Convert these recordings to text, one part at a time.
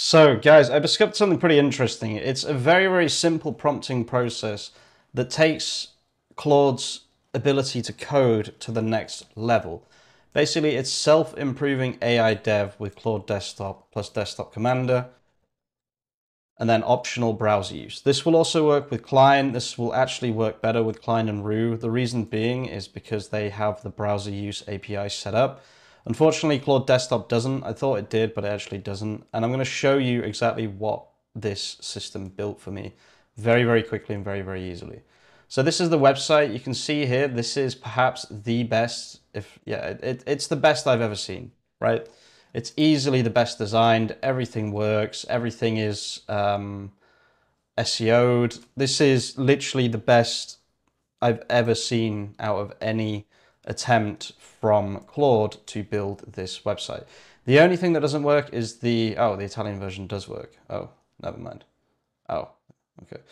So guys, I discovered something pretty interesting. It's a very, very simple prompting process that takes Claude's ability to code to the next level. Basically, it's self-improving AI dev with Claude Desktop plus Desktop Commander and then optional browser use. This will also work with Cline. This will actually work better with Cline and Roo. The reason being is because they have the browser use API set up. Unfortunately, Claude Desktop doesn't. I thought it did, but it actually doesn't. And I'm going to show you exactly what this system built for me very, very quickly and very, very easily. So this is the website. You can see here, this is perhaps the best, if yeah, it, it's the best I've ever seen, right? It's easily the best designed. Everything works. Everything is um, SEO'd. This is literally the best I've ever seen out of any attempt from Claude to build this website. The only thing that doesn't work is the, oh, the Italian version does work. Oh, never mind. Oh, okay.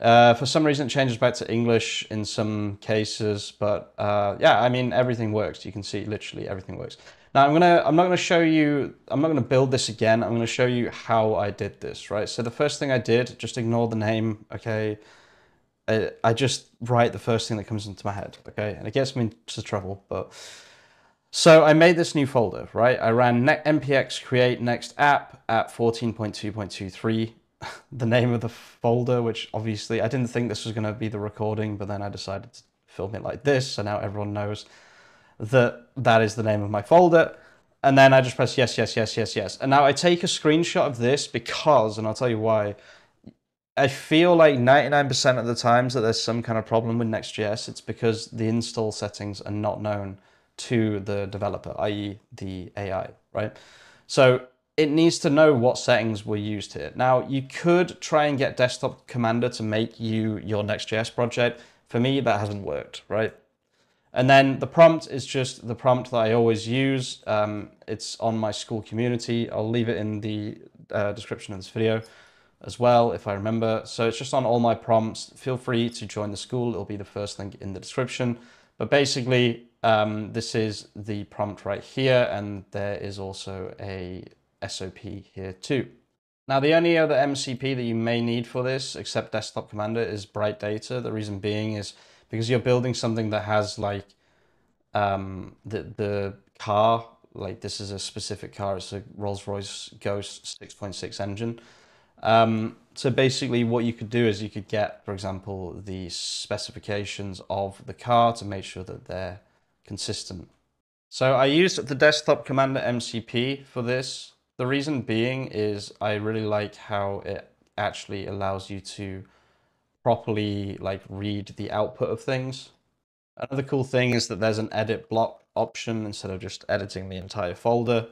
Uh, for some reason, it changes back to English in some cases, but uh, yeah, I mean, everything works. You can see literally everything works. Now I'm gonna, I'm not gonna show you, I'm not gonna build this again. I'm gonna show you how I did this, right? So the first thing I did, just ignore the name, okay? I, I just write the first thing that comes into my head, okay? And it gets me into trouble, but... So I made this new folder, right? I ran npx create next app at 14.2.23, the name of the folder, which obviously I didn't think this was gonna be the recording, but then I decided to film it like this, so now everyone knows that that is the name of my folder. And then I just press yes, yes, yes, yes, yes. And now I take a screenshot of this because, and I'll tell you why, I feel like 99% of the times that there's some kind of problem with Next.js, it's because the install settings are not known to the developer, i.e. the AI, right? So it needs to know what settings were used here. Now, you could try and get Desktop Commander to make you your Next.js project. For me, that hasn't worked, right? And then the prompt is just the prompt that I always use. Um, it's on my Skool community. I'll leave it in the uh, description of this video as well, if I remember. So it's just on all my prompts. Feel free to join the Skool. It'll be the first link in the description. But basically, um, this is the prompt right here, and there is also a SOP here too. Now, the only other MCP that you may need for this, except Desktop Commander, is Bright Data. The reason being is because you're building something that has like um, the the car like this is a specific car it's a Rolls-Royce Ghost 6.6 engine um, so basically what you could do is you could get for example the specifications of the car to make sure that they're consistent so I used the desktop commander MCP for this the reason being is I really like how it actually allows you to properly like read the output of things. Another cool thing is that there's an edit block option instead of just editing the entire folder.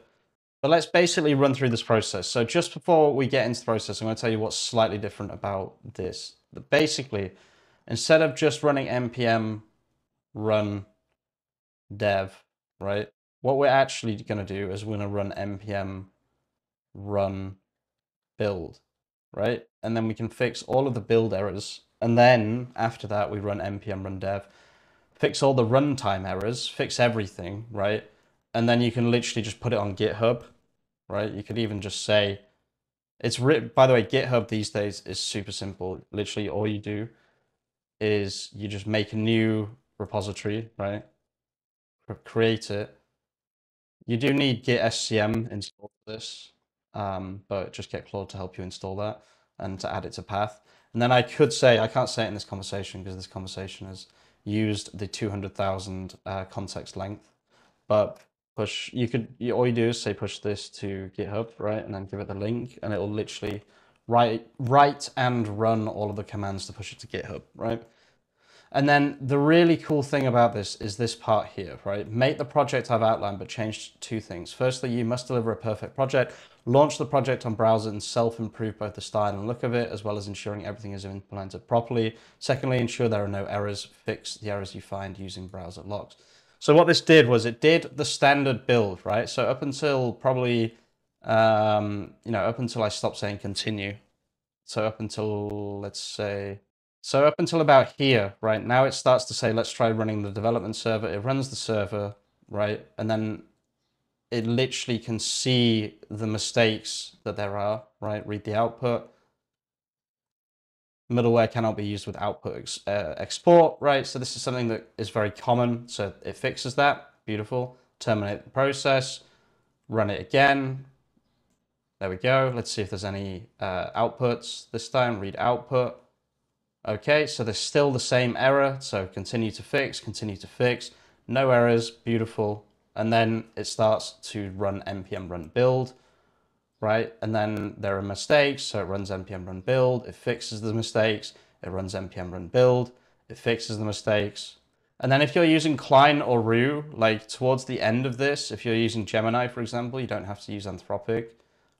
But let's basically run through this process. So just before we get into the process, I'm going to tell you what's slightly different about this. But basically, instead of just running npm run dev, right? What we're actually going to do is we're going to run npm run build, right? And then we can fix all of the build errors. And then after that, we run npm run dev, fix all the runtime errors, fix everything, right? And then you can literally just put it on GitHub, right? You could even just say, it's written, by the way, GitHub these days is super simple. Literally all you do is you just make a new repository, right? Create it. You do need git SCM installed for this, um, but just get Claude to help you install that and to add it to path. And then I could say, I can't say it in this conversation because this conversation has used the 200,000 uh, context length, but push, you could, you, all you do is say push this to GitHub, right? And then give it the link and it will literally write, write and run all of the commands to push it to GitHub, right? And then the really cool thing about this is this part here, right? Make the project I've outlined, but change two things. Firstly, you must deliver a perfect project. Launch the project on browser and self-improve both the style and look of it, as well as ensuring everything is implemented properly. Secondly, ensure there are no errors. Fix the errors you find using browser logs. So what this did was it did the standard build, right? So up until probably, um, you know, up until I stopped saying continue. So up until, let's say, so up until about here, right, now it starts to say, let's try running the development server. It runs the server, right? And then it literally can see the mistakes that there are, right? Read the output. Middleware cannot be used with output ex uh, export, right? So this is something that is very common. So it fixes that. Beautiful. Terminate the process. Run it again. There we go. Let's see if there's any uh, outputs this time. Read output. Okay, so there's still the same error. So continue to fix, continue to fix. No errors. Beautiful and then it starts to run npm run build, right? And then there are mistakes, so it runs npm run build, it fixes the mistakes, it runs npm run build, it fixes the mistakes. And then if you're using Cline or Roo, like towards the end of this, if you're using Gemini, for example, you don't have to use Anthropic,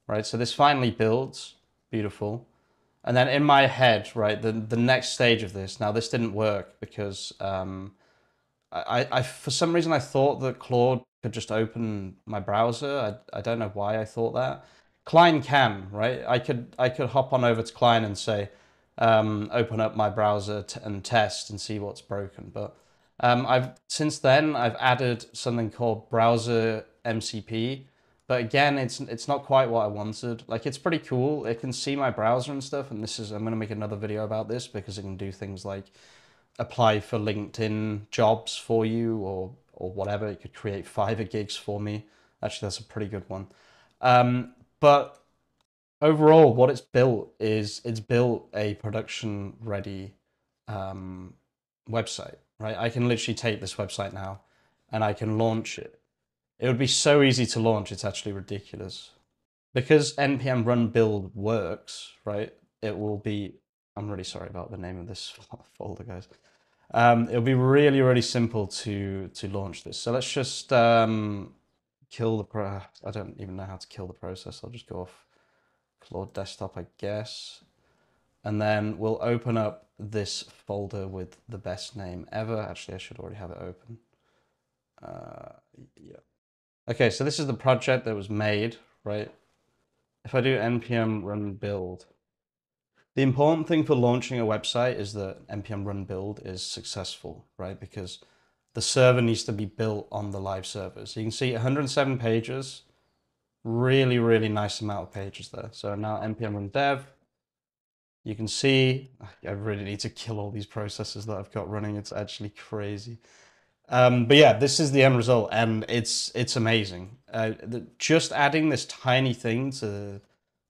right? So this finally builds, beautiful. And then in my head, right, the, the next stage of this, now this didn't work because um, I, I, for some reason, I thought that Claude could just open my browser. I, I don't know why I thought that. Cline can, right? I could, I could hop on over to Cline and say, um, open up my browser and test and see what's broken. But um, I've since then I've added something called browser MCP. But again, it's it's not quite what I wanted. Like it's pretty cool. It can see my browser and stuff. And this is I'm gonna make another video about this because it can do things like apply for LinkedIn jobs for you or or whatever. It could create Fiverr gigs for me. Actually, that's a pretty good one. Um, but overall, what it's built is it's built a production ready um, website, right? I can literally take this website now and I can launch it. It would be so easy to launch, it's actually ridiculous. Because npm run build works, right? It will be I'm really sorry about the name of this folder, guys. Um, it'll be really, really simple to to launch this. So let's just um, kill the pro. I don't even know how to kill the process. I'll just go off Claude Desktop, I guess. And then we'll open up this folder with the best name ever. Actually, I should already have it open. Uh, yeah. Okay, so this is the project that was made, right? If I do npm run build, the important thing for launching a website is that npm run build is successful, right? Because the server needs to be built on the live server. So you can see 107 pages, really, really nice amount of pages there. So now npm run dev, you can see, I really need to kill all these processes that I've got running. It's actually crazy. Um, but yeah, this is the end result and it's, it's amazing. Uh, the, just adding this tiny thing to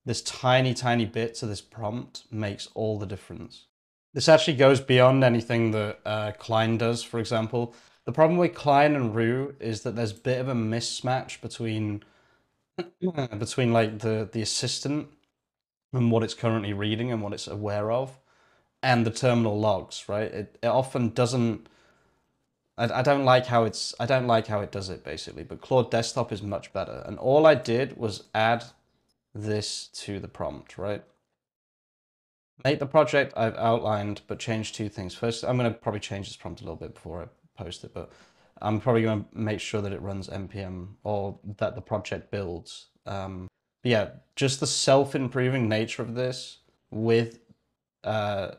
this tiny, tiny bit to this prompt makes all the difference. This actually goes beyond anything that uh, Cline does, for example. The problem with Cline and Roo is that there's a bit of a mismatch between between like the, the assistant and what it's currently reading and what it's aware of and the terminal logs, right? It, it often doesn't I, I don't like how it's I don't like how it does it basically, but Claude Desktop is much better. And all I did was add this to the prompt, right? Make the project I've outlined, but change two things. First, I'm going to probably change this prompt a little bit before I post it, but I'm probably going to make sure that it runs npm or that the project builds. Um, yeah, just the self-improving nature of this with uh,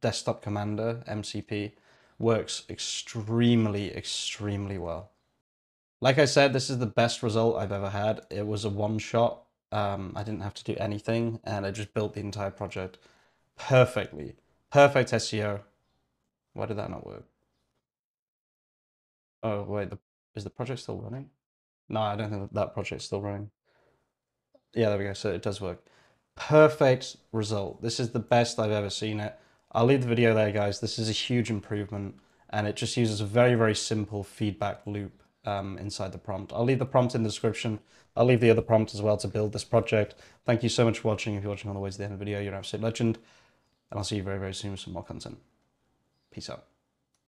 Desktop Commander, MCP, works extremely, extremely well. Like I said, this is the best result I've ever had. It was a one-shot um, I didn't have to do anything and I just built the entire project perfectly. Perfect SEO. Why did that not work? Oh, wait, the, is the project still running? No, I don't think that, project's still running. Yeah, there we go. So it does work. Perfect result. This is the best I've ever seen it. I'll leave the video there, guys. This is a huge improvement and it just uses a very, very simple feedback loop um, inside the prompt. I'll leave the prompt in the description. I'll leave the other prompt as well to build this project. Thank you so much for watching. If you're watching all the way to the end of the video, you're an absolute legend. And I'll see you very, very soon with some more content. Peace out.